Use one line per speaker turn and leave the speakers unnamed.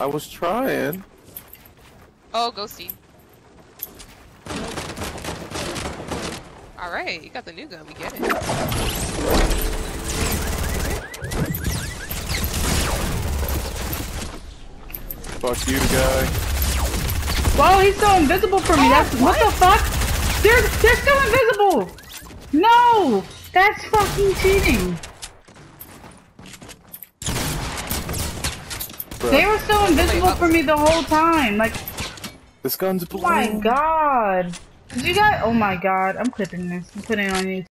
I was trying.
Oh, ghosty. Alright, you got the new gun, we get it.
Fuck you, guy.
Whoa, he's so invisible for me. Oh, that's what the fuck? They're they're still invisible. No, that's fucking cheating.
Bruh,
They were still invisible for me the whole time. Like,
this gun's
oh
blue.
my god. Did you guys? Oh my god. I'm clipping this. I'm putting it on YouTube.